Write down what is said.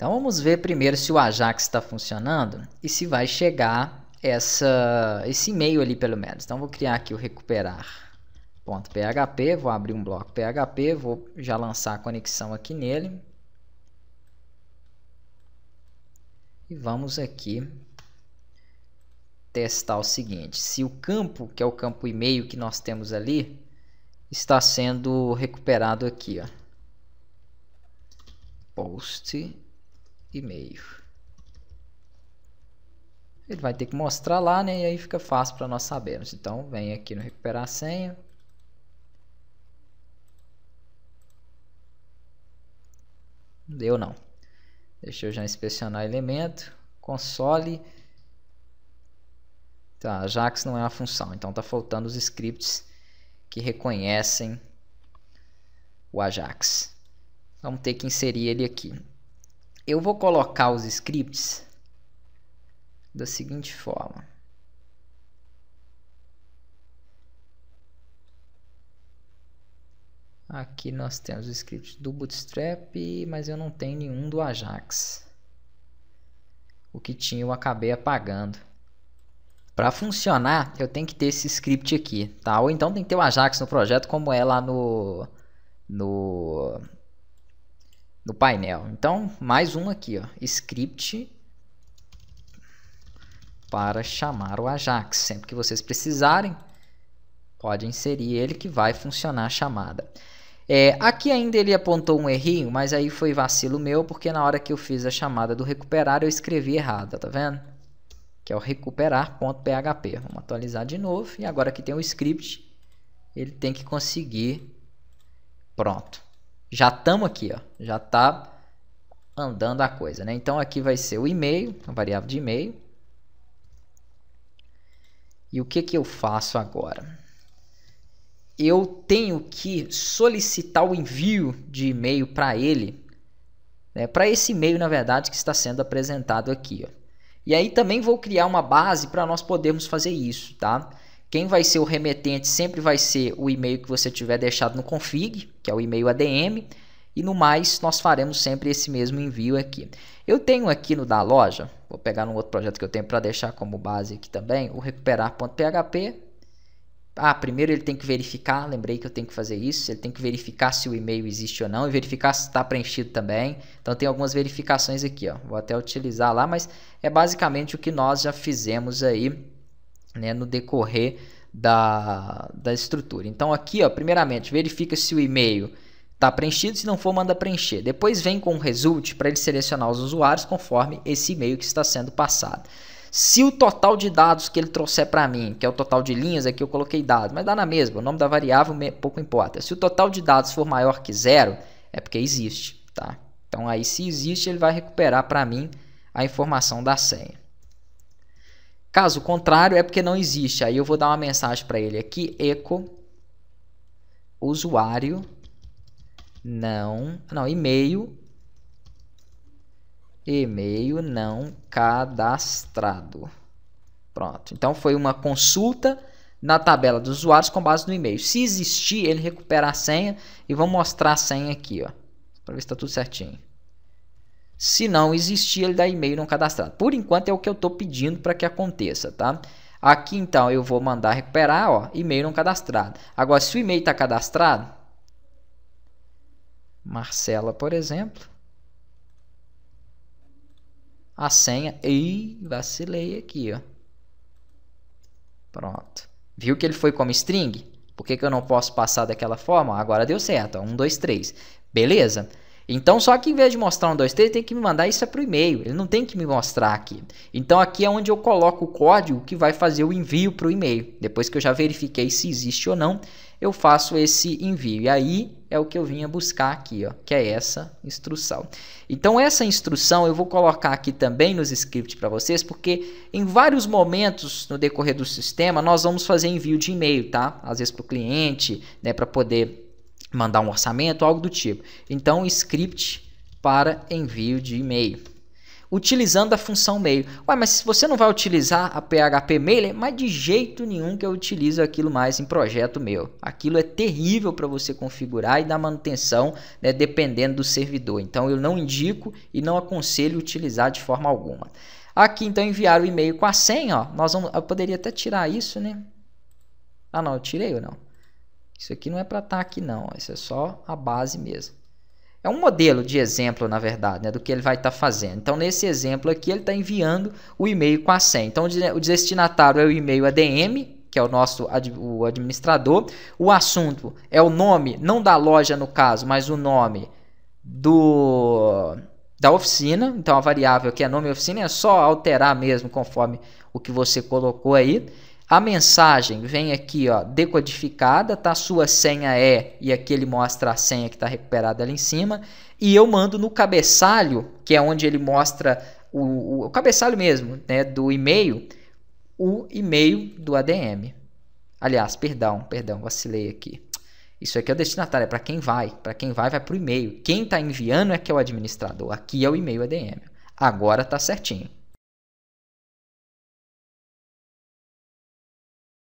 Então vamos ver primeiro se o Ajax está funcionando e se vai chegar essa, esse e-mail ali pelo menos. Então vou criar aqui o recuperar.php, vou abrir um bloco PHP, vou já lançar a conexão aqui nele. E vamos aqui testar o seguinte, se o campo, que é o campo e-mail que nós temos ali, está sendo recuperado aqui, ó. Post e-mail. Ele vai ter que mostrar lá, né? E aí fica fácil para nós sabermos. Então, vem aqui no recuperar a senha. Deu não. Deixa eu já inspecionar elemento. Console. Tá, Ajax não é uma função. Então tá faltando os scripts que reconhecem o Ajax. Vamos ter que inserir ele aqui. Eu vou colocar os scripts da seguinte forma. Aqui nós temos o script do Bootstrap, mas eu não tenho nenhum do Ajax. O que tinha eu acabei apagando. Para funcionar, eu tenho que ter esse script aqui, tá? Ou então tem que ter o Ajax no projeto, como é lá no, no, no painel. Então, mais um aqui, ó, script para chamar o Ajax. Sempre que vocês precisarem, pode inserir ele que vai funcionar a chamada. É, aqui ainda ele apontou um errinho, mas aí foi vacilo meu, porque na hora que eu fiz a chamada do recuperar, eu escrevi errado, tá vendo? Que é o recuperar.php. Vamos atualizar de novo, e agora que tem o script, ele tem que conseguir... Pronto. Já estamos aqui, ó. já está andando a coisa. Né? Então aqui vai ser o e-mail, a variável de e-mail, e o que, que eu faço agora? Eu tenho que solicitar o envio de e-mail para ele, né, para esse e-mail, na verdade, que está sendo apresentado aqui. Ó. E aí também vou criar uma base para nós podermos fazer isso, tá? Quem vai ser o remetente sempre vai ser o e-mail que você tiver deixado no config, que é o e-mail ADM, e no mais nós faremos sempre esse mesmo envio aqui. Eu tenho aqui no da loja, vou pegar um outro projeto que eu tenho para deixar como base aqui também, o recuperar.php. Ah, primeiro ele tem que verificar, lembrei que eu tenho que fazer isso, ele tem que verificar se o e-mail existe ou não e verificar se está preenchido também. Então tem algumas verificações aqui, ó. vou até utilizar lá, mas é basicamente o que nós já fizemos aí né, no decorrer da, da estrutura. Então aqui, ó, primeiramente, verifica se o e-mail Está preenchido, se não for, manda preencher. Depois vem com o result para ele selecionar os usuários conforme esse e-mail que está sendo passado. Se o total de dados que ele trouxer para mim, que é o total de linhas, aqui eu coloquei dados, mas dá na mesma, o nome da variável pouco importa. Se o total de dados for maior que zero, é porque existe, tá? Então aí se existe, ele vai recuperar para mim a informação da senha. Caso contrário, é porque não existe. Aí eu vou dar uma mensagem para ele aqui, echo usuário não, não, e-mail, e-mail não cadastrado. Pronto. Então foi uma consulta na tabela dos usuários com base no e-mail. Se existir, ele recupera a senha e vamos mostrar a senha aqui, ó, para ver se está tudo certinho. Se não existir, ele dá e-mail não cadastrado. Por enquanto é o que eu estou pedindo para que aconteça, tá? Aqui então eu vou mandar recuperar, ó, e-mail não cadastrado. Agora se o e-mail está cadastrado, Marcela, por exemplo. A senha. Ih, vacilei aqui, ó. Pronto. Viu que ele foi como string? Por que, que eu não posso passar daquela forma? Agora deu certo. 1, 2, 3. Beleza? Então, só que em vez de mostrar um, dois, três, tem que me mandar isso é para o e-mail. Ele não tem que me mostrar aqui. Então, aqui é onde eu coloco o código que vai fazer o envio para o e-mail. Depois que eu já verifiquei se existe ou não, eu faço esse envio. E aí é o que eu vinha buscar aqui, ó, que é essa instrução. Então, essa instrução eu vou colocar aqui também nos scripts para vocês, porque em vários momentos no decorrer do sistema nós vamos fazer envio de e-mail, tá? Às vezes para o cliente, né, para poder mandar um orçamento, algo do tipo. Então, script para envio de e-mail. utilizando a função mail. Ué, mas se você não vai utilizar a PHP Mailer, mas de jeito nenhum que eu utilizo aquilo mais em projeto meu. Aquilo é terrível para você configurar e dar manutenção, né, dependendo do servidor. Então eu não indico e não aconselho utilizar de forma alguma. Aqui então enviar o e-mail com a senha, ó. Nós vamos, eu poderia até tirar isso, né? Ah, não, eu tirei ou não? Isso aqui não é para estar tá não, isso é só a base mesmo. É um modelo de exemplo, na verdade, né, do que ele vai estar tá fazendo. Então, nesse exemplo aqui, ele está enviando o e-mail com a senha. Então, o destinatário é o e-mail ADM, que é o nosso o administrador. O assunto é o nome, não da loja no caso, mas o nome do da oficina. Então, a variável que é nome oficina é só alterar mesmo conforme o que você colocou aí. A mensagem vem aqui, ó, decodificada, tá? Sua senha é, e aqui ele mostra a senha que está recuperada ali em cima. E eu mando no cabeçalho, que é onde ele mostra o, o, o cabeçalho mesmo, né, do e-mail, o e-mail do ADM. Aliás, perdão, perdão, vacilei aqui. Isso aqui é o destinatário, é para quem vai. Para quem vai, vai para o e-mail. Quem está enviando é que é o administrador. Aqui é o e-mail ADM. Agora está certinho.